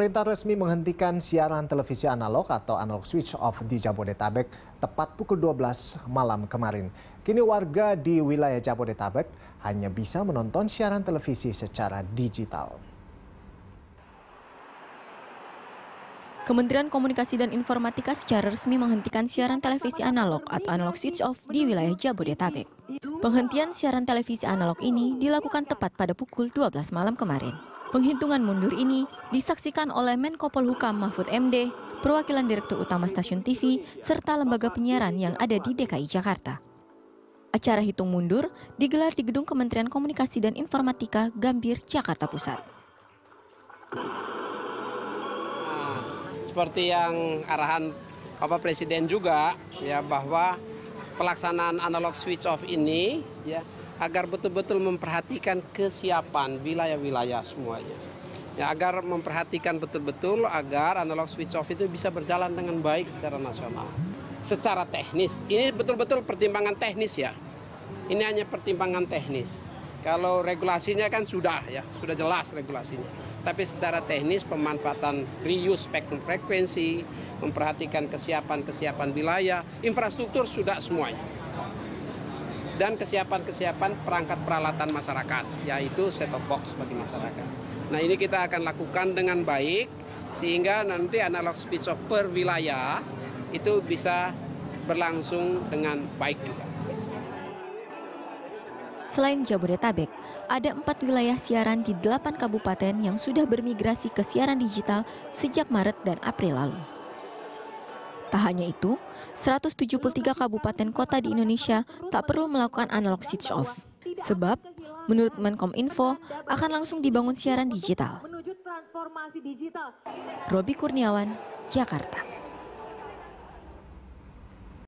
Pemerintah resmi menghentikan siaran televisi analog atau analog switch off di Jabodetabek tepat pukul 12 malam kemarin. Kini warga di wilayah Jabodetabek hanya bisa menonton siaran televisi secara digital. Kementerian Komunikasi dan Informatika secara resmi menghentikan siaran televisi analog atau analog switch off di wilayah Jabodetabek. Penghentian siaran televisi analog ini dilakukan tepat pada pukul 12 malam kemarin. Penghitungan mundur ini disaksikan oleh Menko Polhukam Mahfud MD, perwakilan Direktur Utama Stasiun TV, serta lembaga penyiaran yang ada di DKI Jakarta. Acara hitung mundur digelar di Gedung Kementerian Komunikasi dan Informatika Gambir, Jakarta Pusat. Seperti yang arahan Bapak Presiden juga ya bahwa pelaksanaan analog switch off ini ya agar betul-betul memperhatikan kesiapan wilayah-wilayah semuanya. Ya, agar memperhatikan betul-betul agar analog switch off itu bisa berjalan dengan baik secara nasional. Secara teknis, ini betul-betul pertimbangan teknis ya. Ini hanya pertimbangan teknis. Kalau regulasinya kan sudah ya, sudah jelas regulasinya. Tapi secara teknis pemanfaatan reuse spektrum frekuensi, memperhatikan kesiapan-kesiapan wilayah, infrastruktur sudah semuanya dan kesiapan-kesiapan perangkat peralatan masyarakat, yaitu set-top box bagi masyarakat. Nah ini kita akan lakukan dengan baik, sehingga nanti analog speech off per wilayah itu bisa berlangsung dengan baik juga. Selain Jabodetabek, ada empat wilayah siaran di delapan kabupaten yang sudah bermigrasi ke siaran digital sejak Maret dan April lalu. Tak hanya itu, 173 kabupaten kota di Indonesia tak perlu melakukan analog switch off. Sebab, menurut Menkom Info, akan langsung dibangun siaran digital. Robi Kurniawan, Jakarta.